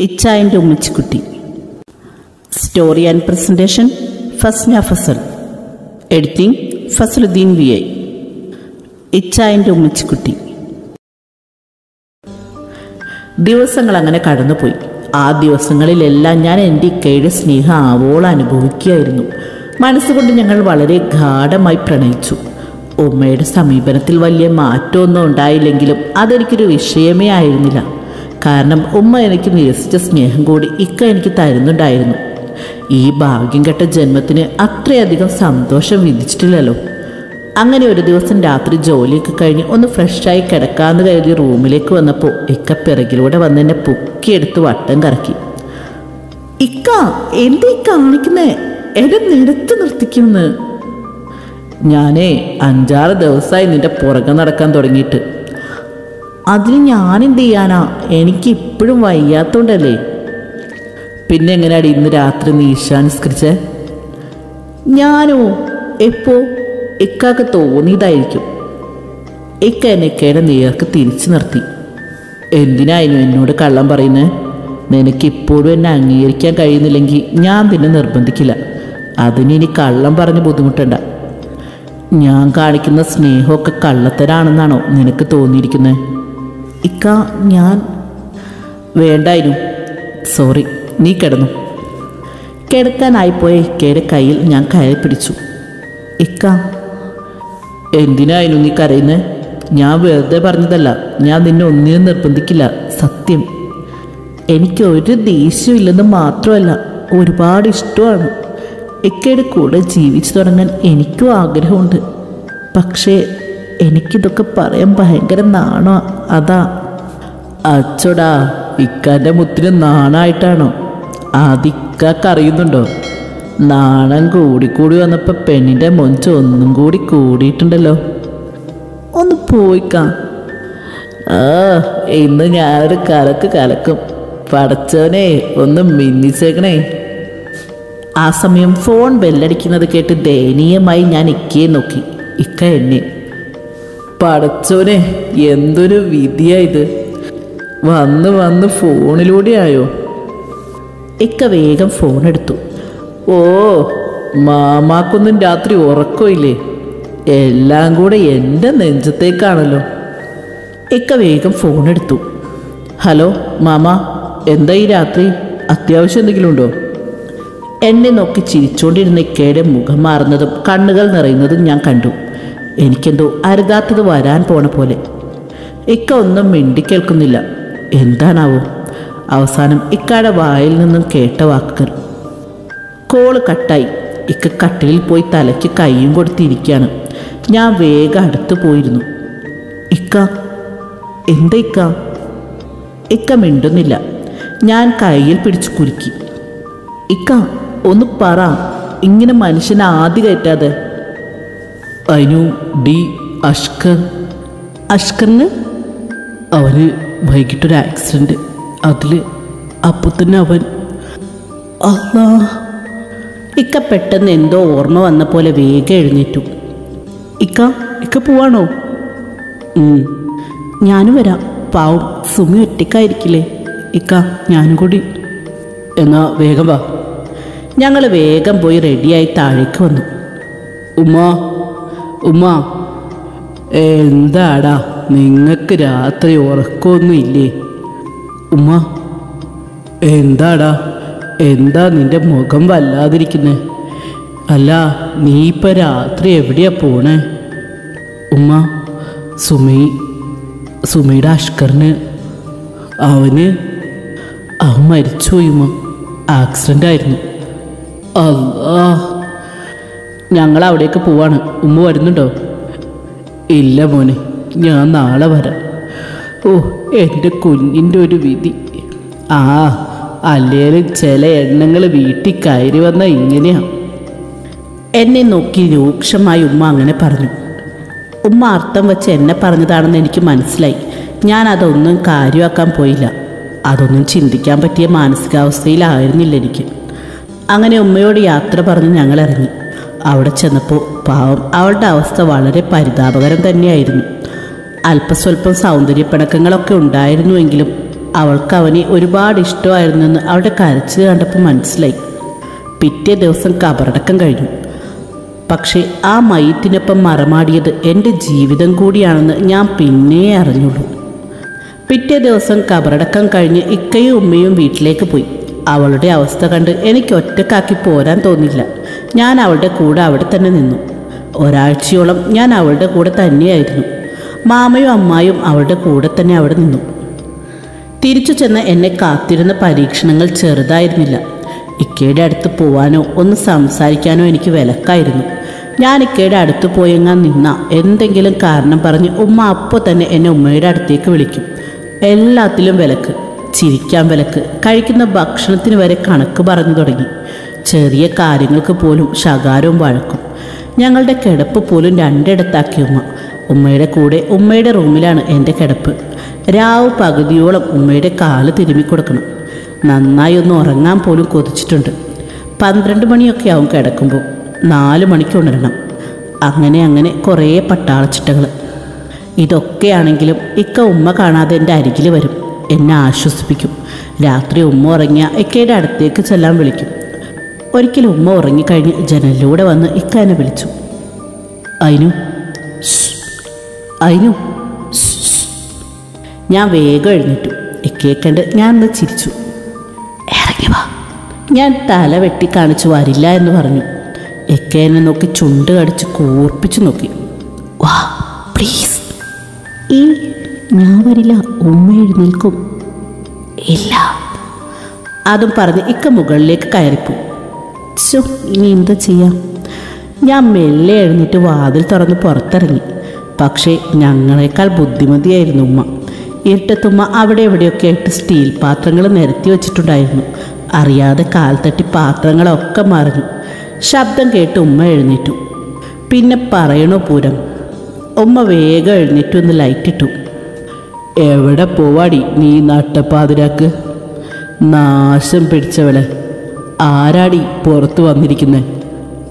ഇച്ചായന്റെ ഉമ്മച്ചിക്കുട്ടി. Story and presentation Fasna Fasal. Editing Fasaluddin V I. ഇച്ചായന്റെ ഉമ്മച്ചിക്കുട്ടി. ദിവസങ്ങൾ അങ്ങനെ കടന്നുപോയി. ആ ദിവസങ്ങളിലെല്ലാം ഞാൻ എന്റെ ഇക്കയുടെ സ്നേഹം ആവോളം അനുഭവിക്കുകയായിരുന്നു. മനസ്സുകൊണ്ട് ഞങ്ങൾ വളരെ ഗാഠമായി പ്രണയിച്ചു. ഉമ്മയുടെ സമീപനത്തിൽ വലിയ മാറ്റമൊന്നും ഉണ്ടായില്ലെങ്കിലും അതെനിക്കൊരു വിഷയമേ ആയിരുന്നില്ല. കാരണം ഉമ്മ എനിക്ക് നിരസിച്ച സ്നേഹം കൂടി ഇക്ക എനിക്ക് തരുന്നുണ്ടായിരുന്നു. ഈ ഭാഗ്യം കെട്ട ജന്മത്തിന് അത്രയധികം സന്തോഷം വിധിച്ചിട്ടില്ലല്ലോ. അങ്ങനെ ഒരു ദിവസം രാത്രി ജോലിയൊക്കെ കഴിഞ്ഞ് ഒന്ന് ഫ്രഷായി കിടക്കാമെന്ന് കരുതി റൂമിലേക്ക് വന്നപ്പോൾ ഇക്ക പിറകിലൂടെ വന്ന് എന്നെ പൊക്കിയെടുത്ത് വട്ടം കറക്കി. ഇക്ക എന്തേ കാണിക്കുന്നേ? എന്നെ നിരത്ത് നിർത്തിക്കുന്നു. ഞാനേ അഞ്ചാറ് ദിവസമായി നിന്റെ പുറകെ നടക്കാൻ തുടങ്ങിയിട്ട്. അതിന് ഞാൻ എന്ത് ചെയ്യാനാ? എനിക്ക് ഇപ്പോഴും വയ്യാത്തോണ്ടല്ലേ? പിന്നെ എങ്ങനെയാണ് ഇന്ന് രാത്രി നീ ഈശാനുസ്കരിച്ചേ ഞാനോ? എപ്പോ? ഇക്കാക്ക് തോന്നിയതായിരിക്കും. ഇക്ക എന്നെ ഇക്കയുടെ നേർക്ക് തിരിച്ചു നിർത്തി. എന്തിനായിരുന്നു എന്നോട് കള്ളം പറയുന്നത് നിനക്കിപ്പോഴും എന്നെ അംഗീകരിക്കാൻ കഴിയുന്നില്ലെങ്കിൽ ഞാൻ പിന്നെ നിർബന്ധിക്കില്ല. അതിന് ഇനി കള്ളം പറഞ്ഞ് ബുദ്ധിമുട്ടണ്ട. ഞാൻ കാണിക്കുന്ന സ്നേഹമൊക്കെ കള്ളത്തരാണെന്നാണോ നിനക്ക് തോന്നിയിരിക്കുന്നത് ഇക്ക ഞാൻ വേണ്ടായിരുന്നു. സോറി നീ കിടന്നു. കിടക്കാനായിപ്പോയ ഇക്കയുടെ കയ്യിൽ ഞാൻ കയറി പിടിച്ചു. ഇക്ക എന്തിനായിരുന്നു നീ കരയുന്നത് ഞാൻ വെറുതെ പറഞ്ഞതല്ല. ഞാൻ നിന്നെ ഒന്നിനും നിർബന്ധിക്കില്ല. സത്യം. എനിക്ക് ഒരു ദേഷ്യമില്ലെന്ന് മാത്രമല്ല ഒരുപാട് ഇഷ്ടമാണ്. ഇക്കയുടെ കൂടെ ജീവിച്ചു തുടങ്ങാൻ എനിക്കും ആഗ്രഹമുണ്ട്. പക്ഷേ എനിക്കിതൊക്കെ പറയാൻ ഭയങ്കര നാണോ. അതാ. അച്ചോടാ ഇക്കാന്റെ മുത്തിന് നാണായിട്ടാണോ? ആദിക്കാക്ക് അറിയുന്നുണ്ടോ നാണം കൂടിക്കൂടി വന്നപ്പോൾ പെണ്ണിന്റെ മൊഞ്ച് ഒന്നും കൂടി കൂടിയിട്ടുണ്ടല്ലോ. ഒന്ന് പോയിക്കാം. ആ ഇന്ന് ഞാനൊരു കലക്ക് കലക്കും. പടച്ചവനെ ഒന്ന് മിന്നിച്ചേക്കണേ. ആ സമയം ഫോൺ ബെല്ലടിക്കുന്നത് കേട്ട് ദയനീയമായി ഞാൻ ഇക്കയെ നോക്കി. ഇക്ക എന്നെ പടച്ചോനെ എന്തൊരു വിധിയാ ഇത്. വന്ന് വന്ന് ഫോണിലൂടെ ആയോ? ഇക്ക വേഗം ഫോൺ എടുത്തു ഓ മാമാക്കൊന്നും രാത്രി ഉറക്കമില്ലേ? എല്ലാം കൂടെ എന്റെ നെഞ്ചത്തേക്കാണല്ലോ. ഇക്ക വേഗം ഫോൺ എടുത്തു ഹലോ മാമ എന്താ ഈ രാത്രി? അത്യാവശ്യം എന്തെങ്കിലും ഉണ്ടോ? എന്നെ നോക്കി ചിരിച്ചുകൊണ്ടിരുന്ന ഇക്കയുടെ മുഖം മാറുന്നതും കണ്ണുകൾ നിറയുന്നതും ഞാൻ കണ്ടു. എനിക്കെന്തോ അരുതാത്തത് വരാൻ പോണ പോലെ. ഇക്ക ഒന്നും മിണ്ടി കേൾക്കുന്നില്ല. എന്താണാവോ? അവസാനം ഇക്കയുടെ വായിൽ നിന്നും കേട്ട വാക്കുകൾ. കോൾ കട്ടായി. ഇക്ക കട്ടിലിൽ പോയി തലയ്ക്ക് കൈയും കൊടുത്തിരിക്കുകയാണ് ഞാൻ വേഗം അടുത്ത് പോയിരുന്നു. ഇക്ക എന്താ ഇക്ക? ഇക്ക മിണ്ടുന്നില്ല. ഞാൻ കയ്യിൽ പിടിച്ചു കുലുക്കി ഇക്ക ഒന്ന് പറ. ഇങ്ങനെ മനുഷ്യനെ ആദ്യ കയറ്റാതെ. അതിനു ഡി അഷ്കർ. അഷ്കറിന് അവന് വൈകിട്ടൊരു ആക്സിഡന്റ് അതിൽ അപ്പോൾ തന്നെ അവൻ ഇക്ക പെട്ടെന്ന് എന്തോ ഓർമ്മ വന്ന പോലെ വേഗം എഴുന്നേറ്റു. ഇക്ക ഇക്ക പോവാണോ. ഞാനും വരാം. പാവം സുമി ഒറ്റയ്ക്കായിരിക്കില്ലേ? ഇക്ക ഞാനും കൂടി. എന്നാ വേഗം വാ. ഞങ്ങൾ വേഗം പോയി റെഡിയായി താഴേക്ക് വന്നു. ഉമ്മ ഉമ്മ എന്താടാ? നിങ്ങൾക്ക് രാത്രി ഉറക്കമൊന്നും ഇല്ലേ ഉമ്മ എന്താടാ? എന്താ നിന്റെ മുഖം വല്ലാതിരിക്കുന്നേ? അല്ല നീ ഇപ്പം രാത്രി എവിടെയാ പോണേ? ഉമ്മ സുമി സുമിയുടെ അഷ്കറിന് അവന് അവൻ മരിച്ചുപോയി ഉമ്മ. ആക്സിഡന്റ് ആയിരുന്നു. അല്ലാ. ഞങ്ങൾ അവിടേക്ക് പോവാണ്. ഉമ്മ വരുന്നുണ്ടോ? ഇല്ല മോനെ ഞാൻ നാളെ വരാം. ഓ എന്റെ കുഞ്ഞിന്റെ ഒരു വിധി. ആ അല്ലേലും ചില എണ്ണങ്ങൾ വീട്ടിൽ കയറി വന്ന ഇങ്ങനെയാ. എന്നെ നോക്കി രൂക്ഷമായി ഉമ്മ അങ്ങനെ പറഞ്ഞു. ഉമ്മ അർത്ഥം വെച്ച് എന്നെ പറഞ്ഞതാണെന്ന് എനിക്ക് മനസ്സിലായി. ഞാൻ അതൊന്നും കാര്യമാക്കാൻ പോയില്ല. അതൊന്നും ചിന്തിക്കാൻ പറ്റിയ മാനസികാവസ്ഥയിലായിരുന്നില്ല എനിക്ക്. അങ്ങനെ ഉമ്മയോട് യാത്ര പറഞ്ഞ് ഞങ്ങൾ ഇറങ്ങി. അവിടെ ചെന്നപ്പോൾ പാവം അവളുടെ അവസ്ഥ വളരെ പരിതാപകരം തന്നെയായിരുന്നു. അല്പസ്വല്പം സൗന്ദര്യപ്പിണക്കങ്ങളൊക്കെ ഉണ്ടായിരുന്നുവെങ്കിലും അവൾക്ക് അവനെ ഒരുപാട് ഇഷ്ടമായിരുന്നെന്ന് അവളുടെ കരച്ചിൽ കണ്ടപ്പോൾ മനസ്സിലായി. പിറ്റേ ദിവസം കബറടക്കം കഴിഞ്ഞു. പക്ഷേ ആ മയത്തിനൊപ്പം മറമാടിയത് എന്റെ ജീവിതം കൂടിയാണെന്ന് ഞാൻ പിന്നെ അറിഞ്ഞുള്ളൂ. പിറ്റേ ദിവസം കബറടക്കം കഴിഞ്ഞ് ഇക്കയും ഉമ്മയും വീട്ടിലേക്ക് പോയി. അവളുടെ അവസ്ഥ കണ്ട് എനിക്ക് ഒറ്റക്കാക്കി പോരാൻ തോന്നില്ല ഞാൻ അവളുടെ കൂടെ അവിടെ തന്നെ നിന്നു. ഒരാഴ്ചയോളം ഞാൻ അവളുടെ കൂടെ തന്നെയായിരുന്നു. മാമയും അമ്മായും അവളുടെ കൂടെ തന്നെ അവിടെ നിന്നു. തിരിച്ചു ചെന്ന് എന്നെ കാത്തിരുന്ന പരീക്ഷണങ്ങൾ ചെറുതായിരുന്നില്ല. ഇക്കയുടെ അടുത്ത് പോവാനോ ഒന്ന് സംസാരിക്കാനോ എനിക്ക് വിലക്കായിരുന്നു. ഞാൻ ഇക്കയുടെ അടുത്ത് പോയെങ്ങാൻ നിന്ന എന്തെങ്കിലും കാരണം പറഞ്ഞ് ഉമ്മ അപ്പോൾ തന്നെ എന്നെ ഉമ്മയുടെ അടുത്തേക്ക് വിളിക്കും. എല്ലാത്തിലും വിലക്ക് ചിരിക്കാൻ വിലക്ക് കഴിക്കുന്ന ഭക്ഷണത്തിന് വരെ കണക്ക് പറഞ്ഞു തുടങ്ങി. ചെറിയ കാര്യങ്ങൾക്ക് പോലും ശകാരവും വഴക്കും. ഞങ്ങളുടെ കിടപ്പ് പോലും രണ്ടിടത്താക്കി ഉമ്മ. ഉമ്മയുടെ കൂടെ ഉമ്മയുടെ റൂമിലാണ് എന്റെ കിടപ്പ്. രാവ് പകുതിയോളം ഉമ്മയുടെ കാൽ തിരുമ്മി കൊടുക്കണം. നന്നായി ഒന്ന് ഉറങ്ങാൻ പോലും കൊതിച്ചിട്ടുണ്ട്. പന്ത്രണ്ട് മണിയൊക്കെ ആവും കിടക്കുമ്പോൾ. നാല് മണിക്ക് ഉണരണം. അങ്ങനെ അങ്ങനെ കുറേ പട്ടാളച്ചിട്ടകൾ ഇതൊക്കെയാണെങ്കിലും ഇക്ക ഉമ്മ കാണാതെ എന്റെ അരികിൽ വരും. എന്നെ ആശ്വസിപ്പിക്കും. രാത്രി ഉമ്മ ഉറങ്ങിയ ഇക്കയുടെ അടുത്തേക്ക് ചെല്ലാൻ വിളിക്കും. ഒരിക്കൽ ഉമ്മ ഉറങ്ങിക്കഴിഞ്ഞ് ജനലിലൂടെ വന്ന് ഇക്കാനെ വിളിച്ചു. അയിനു. അയിനു. ഞാൻ വേഗം എഴുന്നേറ്റു. ഇക്കയെ കണ്ട് ഞാൻ ഒന്ന് ചിരിച്ചു. ഇറങ്ങി വാ. ഞാൻ തല വെട്ടി കാണിച്ചു വരില്ല എന്ന് പറഞ്ഞു. എക്കേനെ നോക്കി ചുണ്ട് കടിച്ച് കൂർപ്പിച്ചു നോക്കി. വാ പ്ലീസ് ഈ ഞാൻ വരില്ല. ഉമ്മ എഴുന്നേൽക്കും. ഇല്ല. അതും പറഞ്ഞ് ഇക്ക മുകളിലേക്ക് കയറിപ്പോ. ചോ ഇനി എന്താ ചെയ്യാം? ഞാൻ മെല്ലെ എഴുന്നേറ്റ് വാതിൽ തുറന്ന് പുറത്തിറങ്ങി. പക്ഷേ ഞങ്ങളെക്കാൾ ബുദ്ധിമതിയായിരുന്നു ഉമ്മ. ഇരുട്ടത്തുമ്മ അവിടെ എവിടെയൊക്കെ ആയിട്ട് സ്റ്റീൽ പാത്രങ്ങൾ നിരത്തി വെച്ചിട്ടുണ്ടായിരുന്നു. അറിയാതെ കാൽ തട്ടി പാത്രങ്ങളൊക്കെ മറിഞ്ഞു. ശബ്ദം കേട്ട് ഉമ്മ എഴുന്നേറ്റു. പിന്നെ പറയണോ പൂരം. ഉമ്മ വേഗം എഴുന്നേറ്റു ഒന്ന് ലൈറ്റിട്ടു എവിടെ പോവാടി നീ നട്ടപ്പാതിരാക്ക്? നാശം പിടിച്ചവളെ. ആരാടി പുറത്തു വന്നിരിക്കുന്നത്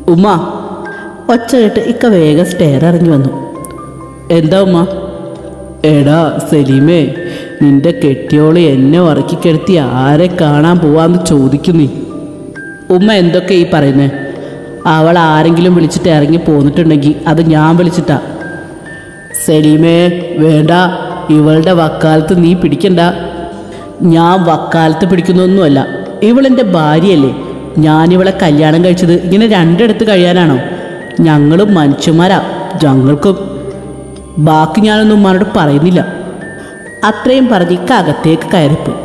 ഉമ്മ. ഒച്ച കേട്ട് ഇക്ക വേഗം സ്റ്റെയർ ഇറങ്ങി വന്നു. എന്താ ഉമ്മ? എടാ സലീമേ നിന്റെ കെട്ടിയോൾ എന്നെ ഉറക്കിക്കെടുത്തി ആരെ കാണാൻ പോവാന്ന് ചോദിക്കുന്നു ഉമ്മ എന്തൊക്കെ ഈ പറയുന്നേ? അവൾ ആരെങ്കിലും വിളിച്ചിട്ട് ഇറങ്ങി പോന്നിട്ടുണ്ടെങ്കിൽ അത് ഞാൻ വിളിച്ചിട്ടാ. സലീമേ വേണ്ട ഇവളുടെ വക്കാലത്ത് നീ പിടിക്കണ്ട. ഞാൻ വക്കാലത്ത് പിടിക്കുന്നൊന്നുമല്ല. ഇവളെന്റെ ഭാര്യയല്ലേ? ഞാനിവളെ കല്യാണം കഴിച്ചത് ഇങ്ങനെ രണ്ടിടത്ത് കഴിയാനാണോ? ഞങ്ങളും മനുഷ്യന്മാരാ ഞങ്ങൾക്കും. ബാക്കി ഞാനൊന്നും ഉമ്മാനോട് പറയുന്നില്ല. അത്രയും പറഞ്ഞ് ഇക്കകത്തേക്ക് കയറിപ്പോയി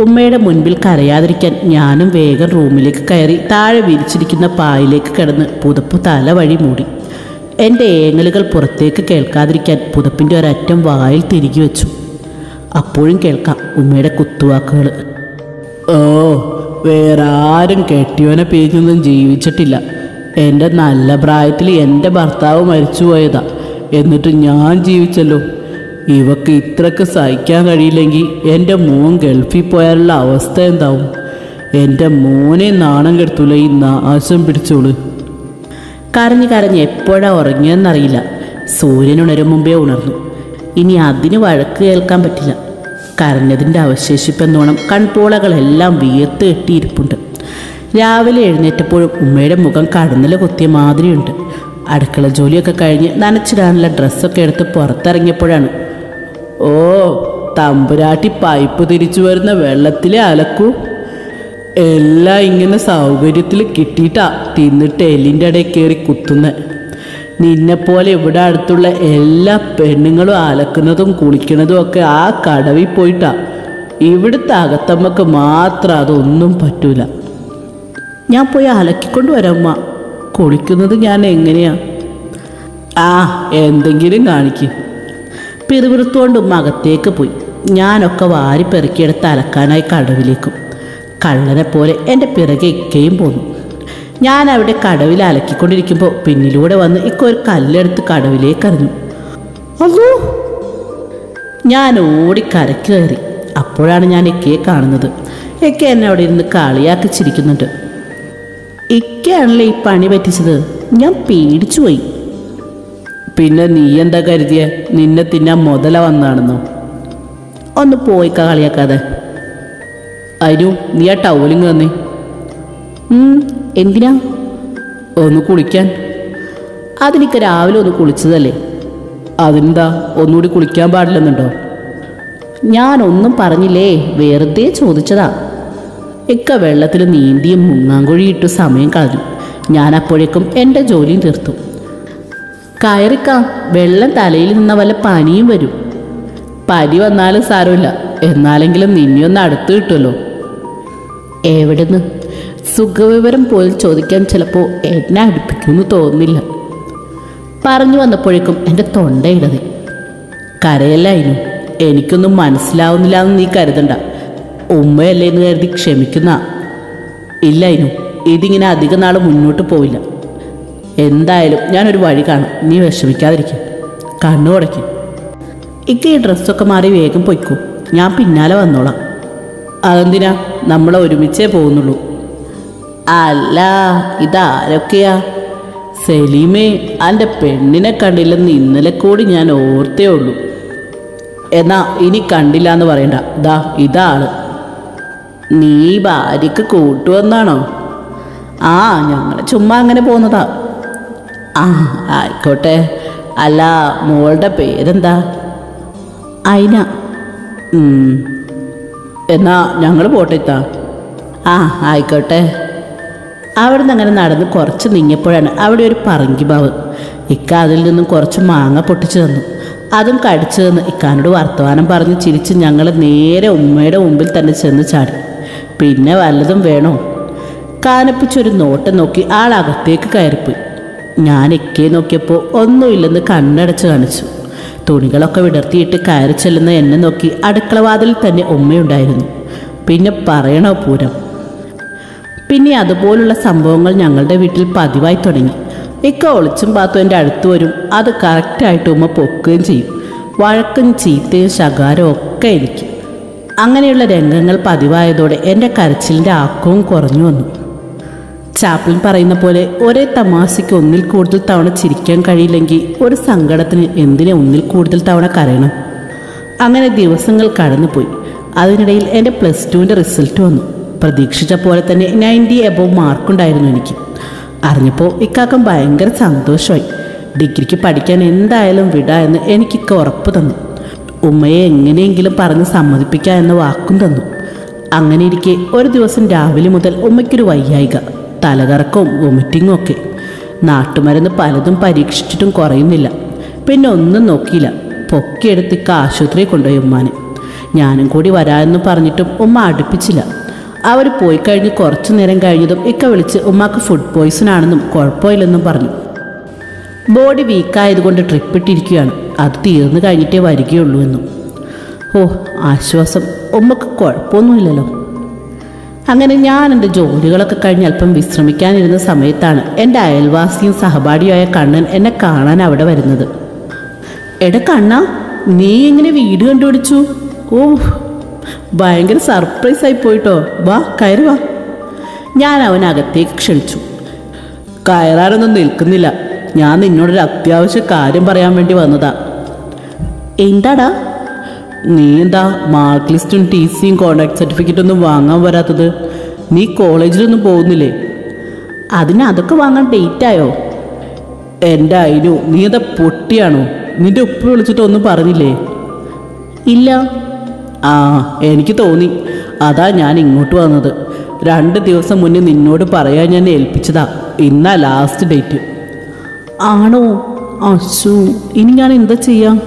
ഉമ്മയുടെ മുൻപിൽ കരയാതിരിക്കാൻ ഞാനും വേഗം റൂമിലേക്ക് കയറി താഴെ വിരിച്ചിരിക്കുന്ന പായിലേക്ക് കിടന്ന് പുതപ്പ് തല വഴി മൂടി. എന്റെ ഏങ്ങലുകൾ പുറത്തേക്ക് കേൾക്കാതിരിക്കാൻ പുതപ്പിന്റെ ഒരറ്റം വായിൽ തിരികെ വെച്ചു. അപ്പോഴും കേൾക്കാം ഉമ്മയുടെ കുത്തുവാക്കുകൾ ഓ വേറെ ആരും കെട്ടിയോനെ പിരിഞ്ഞൊന്നും ജീവിച്ചിട്ടില്ല. എന്റെ നല്ല പ്രായത്തിൽ എന്റെ ഭർത്താവ് മരിച്ചുപോയതാ. എന്നിട്ട് ഞാൻ ജീവിച്ചല്ലോ. ഇവക്ക് ഇത്രക്ക് സഹിക്കാൻ കഴിയില്ലെങ്കിൽ എന്റെ മോൻ ഗൾഫിൽ പോയാലുള്ള അവസ്ഥ എന്താവും? എന്റെ മോനെ നാണം കെടുത്തൂല ഈ നാശം പിടിച്ചോൾ. കരഞ്ഞ് കരഞ്ഞ് എപ്പോഴാ ഉറങ്ങിയെന്നറിയില്ല. സൂര്യൻ ഉണരും മുമ്പേ ഉണർന്നു. ഇനി അതിന് വഴക്ക് കേൾക്കാൻ പറ്റില്ല. കരഞ്ഞതിന്റെ അവശേഷിപ്പെന്നോണം കൺപോളകളെല്ലാം വിയർത്ത് കെട്ടിയിരിപ്പുണ്ട്. രാവിലെ എഴുന്നേറ്റപ്പോഴും ഉമ്മയുടെ മുഖം കടന്നില കൊത്തിയ മാതിരിയുണ്ട്. അടുക്കള ജോലിയൊക്കെ കഴിഞ്ഞ് നനച്ചിടാനുള്ള ഡ്രസ്സൊക്കെ എടുത്ത് പുറത്തിറങ്ങിയപ്പോഴാണ് ഓ തമ്പുരാട്ടി പൈപ്പ് തിരിച്ചു വരുന്ന വെള്ളത്തിലെ അലക്കൂ. എല്ലാം ഇങ്ങനെ സൗകര്യത്തിൽ കിട്ടിയിട്ടാ തിന്നിട്ട് എല്ലിന്റെ ഇടയിൽ കയറി കുത്തുന്ന. നിന്നെപ്പോലെ ഇവിടെ അടുത്തുള്ള എല്ലാ പെണ്ണുങ്ങളും അലക്കുന്നതും കുളിക്കുന്നതും ഒക്കെ ആ കടവിൽ പോയിട്ടാ. ഇവിടുത്തെ അകത്തമ്മക്ക് മാത്രം അതൊന്നും പറ്റൂല. ഞാൻ പോയി അലക്കിക്കൊണ്ട് വരാമ്മ കുളിക്കുന്നത് ഞാൻ എങ്ങനെയാ? ആ എന്തെങ്കിലും കാണിക്കും. പിറുപിറുത്തുകൊണ്ട് ഉമ്മ അകത്തേക്ക് പോയി. ഞാനൊക്കെ വാരി പെറുക്കിയെടുത്ത് അലക്കാനായി കടവിലേക്കും. കള്ളനെ പോലെ എന്റെ പിറകെ ഇക്കയും പോന്നു. ഞാൻ അവിടെ കടവിൽ അലക്കിക്കൊണ്ടിരിക്കുമ്പോൾ പിന്നിലൂടെ വന്ന് ഇക്ക ഒരു കല്ലെടുത്ത് കടവിലേക്ക് അറിഞ്ഞു. അല്ലോ ഞാൻ ഓടി കരക്ക് കയറി. അപ്പോഴാണ് ഞാൻ ഇക്കയെ കാണുന്നത്. ഇക്ക എന്നെ അവിടെ ഇരുന്ന് കളിയാക്കി ചിരിക്കുന്നുണ്ട്. ഇക്കയാണല്ലേ ഈ പണി പറ്റിച്ചത്? ഞാൻ പേടിച്ചു പോയി. പിന്നെ നീ എന്താ കരുതിയ? നിന്നെ തിന്നാൻ മുതല വന്നാണെന്നോ? ഒന്ന് പോയിക്ക കളിയാക്കാതെ. അരു നീ ആ ടൗലിങ് തന്നേ എന്തിനാ? ഒന്ന് കുളിക്കാൻ. അതിനിക്ക് രാവിലെ ഒന്ന് കുളിച്ചതല്ലേ? അതിനെന്താ ഒന്നുകൂടി കുളിക്കാൻ പാടില്ലെന്നുണ്ടോ? ഞാനൊന്നും പറഞ്ഞില്ലേ വെറുതെ ചോദിച്ചതാ. ഇക്ക വെള്ളത്തിൽ നീന്തിയും മുങ്ങാങ്കുഴിയിട്ടു സമയം കളഞ്ഞു. ഞാൻ അപ്പോഴേക്കും എന്റെ ജോലിയും തീർത്തു. കയറിക്ക വെള്ളം തലയിൽ നിന്ന വല്ല പനിയും വരും. പനി വന്നാലും സാരമില്ല എന്നാലെങ്കിലും നിന്നെയൊന്ന് അടുത്ത് കിട്ടുമല്ലോ. എവിടുന്ന്? സുഖവിവരം പോലും ചോദിക്കാൻ ചിലപ്പോൾ എന്നെ അടുപ്പിക്കുമെന്ന് തോന്നില്ല പറഞ്ഞു വന്നപ്പോഴേക്കും എന്റെ തൊണ്ടയിടതി കരയല്ലായിരുന്നു എനിക്കൊന്നും മനസ്സിലാവുന്നില്ല എന്ന് നീ കരുതണ്ട. ഉമ്മയല്ലേ എന്ന് കരുതി ക്ഷമിക്കുന്ന. ഇല്ലായിരുന്നു. ഇതിങ്ങനെ അധിക നാൾ മുന്നോട്ട് പോവില്ല. എന്തായാലും ഞാനൊരു വഴി കാണും. നീ വിഷമിക്കാതിരിക്കും. കണ്ണു ഉടയ്ക്കും ഇക്ക ഈ ഡ്രസ്സൊക്കെ മാറി വേഗം പൊയ്ക്കോ. ഞാൻ പിന്നാലെ വന്നോളാം. അതെന്തിനാ? നമ്മളെ ഒരുമിച്ചേ പോകുന്നുള്ളൂ. അല്ല ഇതാരൊക്കെയാ? സലീമേ എന്റെ പെണ്ണിനെ കണ്ടില്ലെന്ന് ഇന്നലെ കൂടി ഞാൻ ഓർത്തേ ഉള്ളൂ. എന്നാ ഇനി കണ്ടില്ല എന്ന് പറയണ്ട. ദാ ഇതാണ് നീ ഭാര്യക്ക് കൂട്ടുവന്നാണോ? ആ ഞങ്ങൾ ചുമ്മാ അങ്ങനെ പോകുന്നതാ ആ ആയിക്കോട്ടെ. അല്ല മോളുടെ പേരെന്താ? അയിന എന്നാ ഞങ്ങൾ പോട്ടെത്താ. ആ ആയിക്കോട്ടെ. അവിടുന്ന് അങ്ങനെ നടന്ന് കുറച്ച് നീങ്ങിയപ്പോഴാണ് അവിടെ ഒരു പറങ്കിബാവ് ഇക്ക അതിൽ നിന്നും കുറച്ച് മാങ്ങ പൊട്ടിച്ചു തന്നു. അതും കടിച്ചു തന്ന്. ഇക്കാനോട് വർത്തമാനം പറഞ്ഞ് ചിരിച്ച് ഞങ്ങൾ നേരെ ഉമ്മയുടെ മുമ്പിൽ തന്നെ ചെന്ന് ചാടി. പിന്നെ വല്ലതും വേണോ? കാനപ്പിച്ചൊരു നോട്ടം നോക്കി ആൾ അകത്തേക്ക് കയറിപ്പോയി. ഞാൻ ഇക്കയെ നോക്കിയപ്പോൾ ഒന്നുമില്ലെന്ന് കണ്ണടച്ച് കാണിച്ചു. തുണികളൊക്കെ വിടർത്തിയിട്ട് കയറി ചെല്ലുന്ന എന്നെ നോക്കി അടുക്കളവാതിൽ തന്നെ ഉമ്മയുണ്ടായിരുന്നു. പിന്നെ പറയണോ പൂരം? പിന്നെ അതുപോലുള്ള സംഭവങ്ങൾ ഞങ്ങളുടെ വീട്ടിൽ പതിവായി തുടങ്ങി. ഇക്ക ഒളിച്ചും പാത്തും എന്റെ അടുത്ത് വരും. അത് കറക്റ്റായിട്ട് ഉമ്മ പൊക്കുകയും ചെയ്യും. വഴക്കും ചീത്തയും ശകാരവും ഒക്കെ എനിക്ക്. അങ്ങനെയുള്ള രംഗങ്ങൾ പതിവായതോടെ എന്റെ കരച്ചിലിന്റെ ആക്കവും കുറഞ്ഞു വന്നു. ചാപ്ലിൻ പറയുന്ന പോലെ ഒരേ തമാശയ്ക്ക് ഒന്നിൽ കൂടുതൽ തവണ ചിരിക്കാൻ കഴിയില്ലെങ്കിൽ ഒരു സങ്കടത്തിന് എന്തിനെ ഒന്നിൽ കൂടുതൽ തവണ കരയണം? അങ്ങനെ ദിവസങ്ങൾ കടന്നുപോയി. അതിനിടയിൽ എന്റെ പ്ലസ് ടുവിന്റെ റിസൾട്ട് വന്നു. പ്രതീക്ഷിച്ച പോലെ തന്നെ നയന്റി എബോവ് മാർക്കുണ്ടായിരുന്നു എനിക്ക്. അറിഞ്ഞപ്പോൾ ഇക്കാക്കം ഭയങ്കര സന്തോഷമായി. ഡിഗ്രിക്ക് പഠിക്കാൻ എന്തായാലും വിടാ എന്ന് എനിക്ക് ഉറപ്പ് തന്നു. ഉമ്മയെ എങ്ങനെയെങ്കിലും പറഞ്ഞ് സമ്മതിപ്പിക്കുക എന്ന വാക്കും തന്നു. അങ്ങനെ ഇരിക്കെ ഒരു ദിവസം രാവിലെ മുതൽ ഉമ്മയ്ക്കൊരു വയ്യായിക. തലകറക്കവും വൊമിറ്റിങ്ങും ഒക്കെ. നാട്ടുമരുന്ന് പലതും പരീക്ഷിച്ചിട്ടും കുറയുന്നില്ല. പിന്നെ ഒന്നും നോക്കിയില്ല. പൊക്കിയെടുത്ത് ആശുപത്രിയിൽ കൊണ്ടുപോയി ഉമ്മാനെ. ഞാനും കൂടി വരാമെന്ന് പറഞ്ഞിട്ടും ഉമ്മ അടുപ്പിച്ചില്ല. അവർ പോയി കഴിഞ്ഞ് കുറച്ചു നേരം കഴിഞ്ഞതും ഇക്ക വിളിച്ച് ഉമ്മാക്ക് ഫുഡ് പോയ്സൺ ആണെന്നും കുഴപ്പമില്ലെന്നും പറഞ്ഞു. ബോഡി വീക്കായതുകൊണ്ട് ട്രിപ്പ് ഇട്ടിരിക്കുകയാണ്. അത് തീർന്നു കഴിഞ്ഞിട്ടേ വരികയുള്ളൂ എന്നും. ഓ ആശ്വാസം. ഉമ്മക്ക് കുഴപ്പമൊന്നുമില്ലല്ലോ. അങ്ങനെ ഞാൻ എന്റെ ജോലികളൊക്കെ കഴിഞ്ഞ് അല്പം വിശ്രമിക്കാനിരുന്ന സമയത്താണ് എന്റെ അയൽവാസിയും സഹപാഠിയായ കണ്ണൻ എന്നെ കാണാൻ അവിടെ വരുന്നത്. എടാ കണ്ണ നീ എങ്ങനെ വീട് കണ്ടുപിടിച്ചു? ഓ ഭയങ്കര സർപ്രൈസ് ആയി പോയിട്ടോ. വാ കയറി വാ. ഞാൻ അവനകത്തേക്ക് ക്ഷണിച്ചു. കയറാനൊന്നും നിൽക്കുന്നില്ല. ഞാൻ നിന്നോടൊരു അത്യാവശ്യ കാര്യം പറയാൻ വേണ്ടി വന്നതാ. എന്താടാ? നീ എന്താ മാർക്ക് ലിസ്റ്റും ടി സിയും കോണ്ടാക്ട് സർട്ടിഫിക്കറ്റ് ഒന്നും വാങ്ങാൻ വരാത്തത്? നീ കോളേജിലൊന്നും പോകുന്നില്ലേ? അതിന് അതൊക്കെ വാങ്ങാൻ ഡേറ്റ് ആയോ? എന്റെ അയിനു നീ എന്താ പൊട്ടിയാണോ? നിന്റെ ഉപ്പ് വിളിച്ചിട്ടൊന്നും പറഞ്ഞില്ലേ? ഇല്ല. ആ എനിക്ക് തോന്നി. അതാ ഞാൻ ഇങ്ങോട്ട് വന്നത്. രണ്ട് ദിവസം മുന്നേ നിന്നോട് പറയാൻ ഞാൻ ഏൽപ്പിച്ചതാ. ഇന്നാ ലാസ്റ്റ് ഡേറ്റ് ആണോ? അശു ഇനി ഞാൻ എന്താ ചെയ്യാം?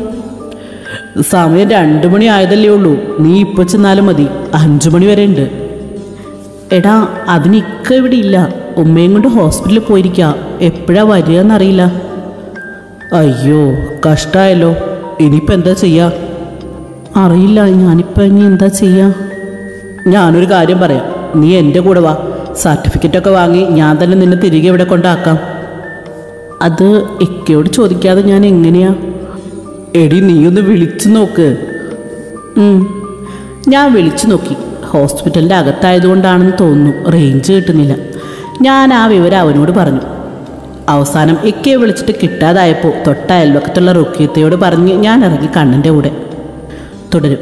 സമയം രണ്ടു മണി ആയതല്ലേ ഉള്ളൂ. നീ ഇപ്പൊ ചെന്നാലും മതി. അഞ്ചു മണി വരെ ഉണ്ട്. എടാ അതിന് ഇക്ക ഇവിടെ ഇല്ല. ഉമ്മയും കൊണ്ട് ഹോസ്പിറ്റലിൽ പോയിരിക്കാം. എപ്പോഴാ വരിക എന്നറിയില്ല. അയ്യോ കഷ്ടായല്ലോ. ഇനിയിപ്പോൾ എന്താ ചെയ്യാ? അറിയില്ല. ഞാനിപ്പോൾ ഇനി എന്താ ചെയ്യാ? ഞാനൊരു കാര്യം പറയാം. നീ എന്റെ കൂടെ വാ. സർട്ടിഫിക്കറ്റ് ഒക്കെ വാങ്ങി ഞാൻ തന്നെ നിന്നെ തിരികെ ഇവിടെ കൊണ്ടാക്കാം. അത് ഇക്കയോട് ചോദിക്കാതെ ഞാൻ എങ്ങനെയാ? എടി നീ ഒന്ന് വിളിച്ചു നോക്ക്. ഞാൻ വിളിച്ചു നോക്കി. ഹോസ്പിറ്റലിന്റെ അകത്തായതുകൊണ്ടാണെന്ന് തോന്നുന്നു. റേഞ്ച് കിട്ടുന്നില്ല. ഞാൻ ആ വിവരം അവനോട് പറഞ്ഞു. അവസാനം ഇക്കയെ വിളിച്ചിട്ട് കിട്ടാതായപ്പോൾ തൊട്ട അയൽവക്കത്തുള്ള റുക്കിയത്തയോട് പറഞ്ഞ് ഞാൻ ഇറങ്ങി കണ്ണന്റെ കൂടെ. തുടരും